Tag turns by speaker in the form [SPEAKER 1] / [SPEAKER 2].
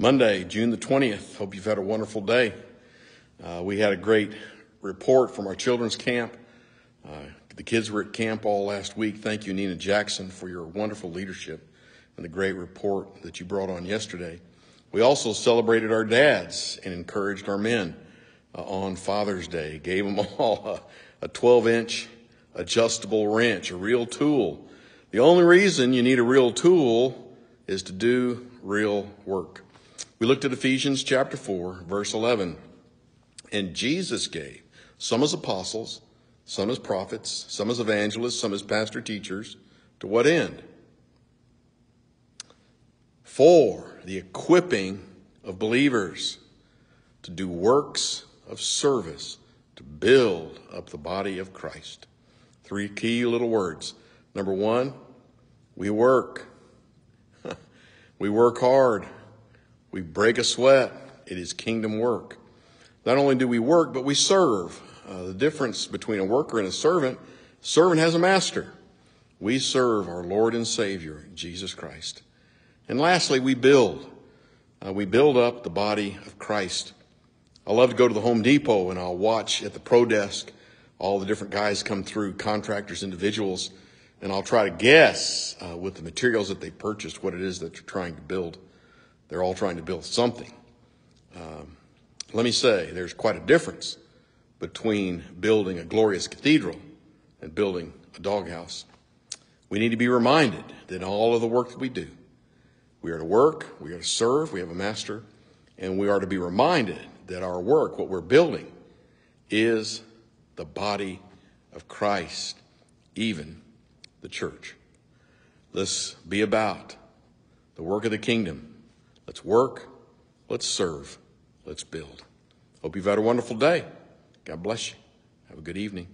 [SPEAKER 1] Monday, June the 20th. Hope you've had a wonderful day. Uh, we had a great report from our children's camp. Uh, the kids were at camp all last week. Thank you, Nina Jackson, for your wonderful leadership and the great report that you brought on yesterday. We also celebrated our dads and encouraged our men uh, on Father's Day. Gave them all a 12 inch adjustable wrench, a real tool. The only reason you need a real tool is to do real work. We looked at Ephesians chapter 4, verse 11. And Jesus gave some as apostles, some as prophets, some as evangelists, some as pastor teachers. To what end? For the equipping of believers to do works of service to build up the body of Christ. Three key little words. Number one, we work. we work hard. We break a sweat. It is kingdom work. Not only do we work, but we serve. Uh, the difference between a worker and a servant, servant has a master. We serve our Lord and Savior, Jesus Christ. And lastly, we build. Uh, we build up the body of Christ. I love to go to the Home Depot and I'll watch at the pro desk all the different guys come through, contractors, individuals, and I'll try to guess uh, with the materials that they purchased what it is that you're trying to build. They're all trying to build something. Um, let me say, there's quite a difference between building a glorious cathedral and building a doghouse. We need to be reminded that in all of the work that we do, we are to work, we are to serve, we have a master, and we are to be reminded that our work, what we're building, is the body of Christ, even the church. Let's be about the work of the kingdom Let's work, let's serve, let's build. Hope you've had a wonderful day. God bless you. Have a good evening.